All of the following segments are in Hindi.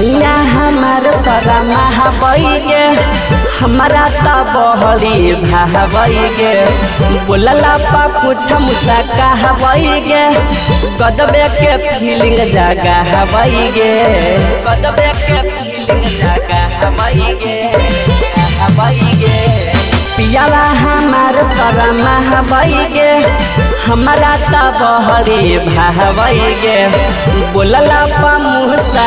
सैया हमार सारा महाबई गे। हमारा ता बहरी भावई गे। बोलला पा कुछ मुसा कहवई गे। गदबे के फीलिंग जागा हवई गे। गदबे के फीलिंग जागा हवई गे। हवई गे। पियाला हमार शरमा हवई हमारा ता बहरी भावई गे। बोलला पा मुसा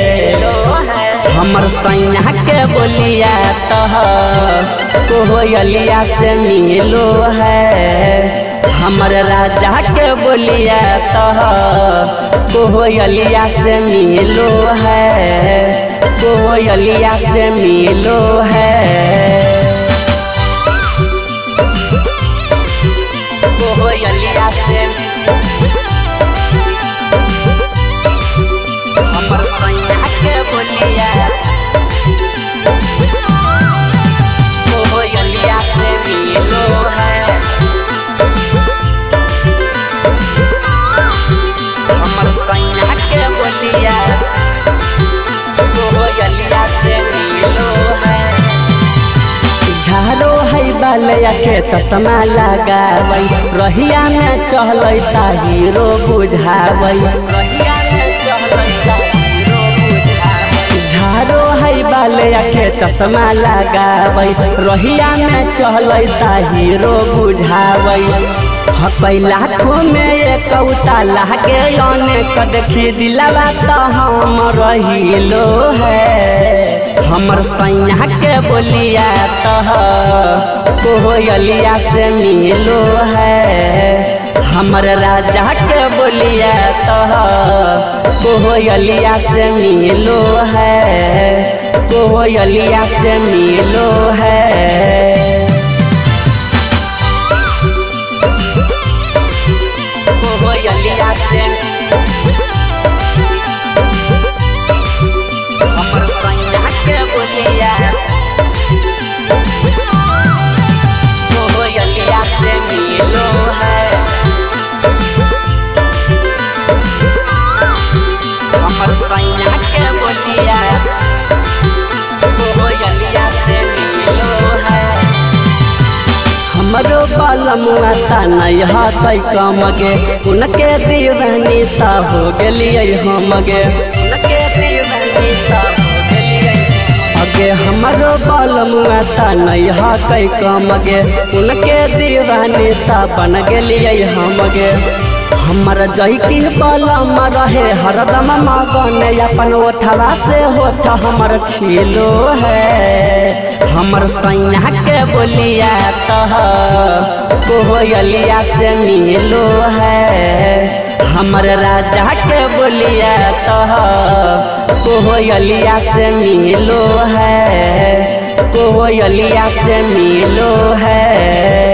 हमर सैया के बोलिया तह कोहलिया से मिलो है। हमर राजा के बोलिया तह कोहलिया से मिलो है। कोहलिया से मिलो है। के चश्मा लगावै रहिया में चहलै ता हीरो बुझावै रहिया में चहलै हीरो बुझावै झाड़ो है के चश्मा रहिया में चहलै ता हीरो हपै लाखों में एक उताला के देखी दिलवा तो हम रहिलो है। हमर सैया के बोलिया कोहलिया से मिलो है। हमर राजा के बोलिया कोहलिया से मिलो है। कोहलिया से मिलो है। कोहलिया हमरो बालमुआ ता नहीं, हाथै कम गे उनके दीवानी ता हो गेलियै हम गे उनके दीवानी ता अगे हमरो बालमुआ ता नहीं, हाथै कम गे उनके दीवानी ता बन गेलियै हम गे हमर जैती बलम रहे हरदम मगन अपन ओठवा से होठ हमर छिलो है। हमर सैया के बोलिया तह। कोहलिया से मिलो है। हमर राजा के बोलिया तह। कोहलिया से मिलो है। कोहलिया से मिलो है।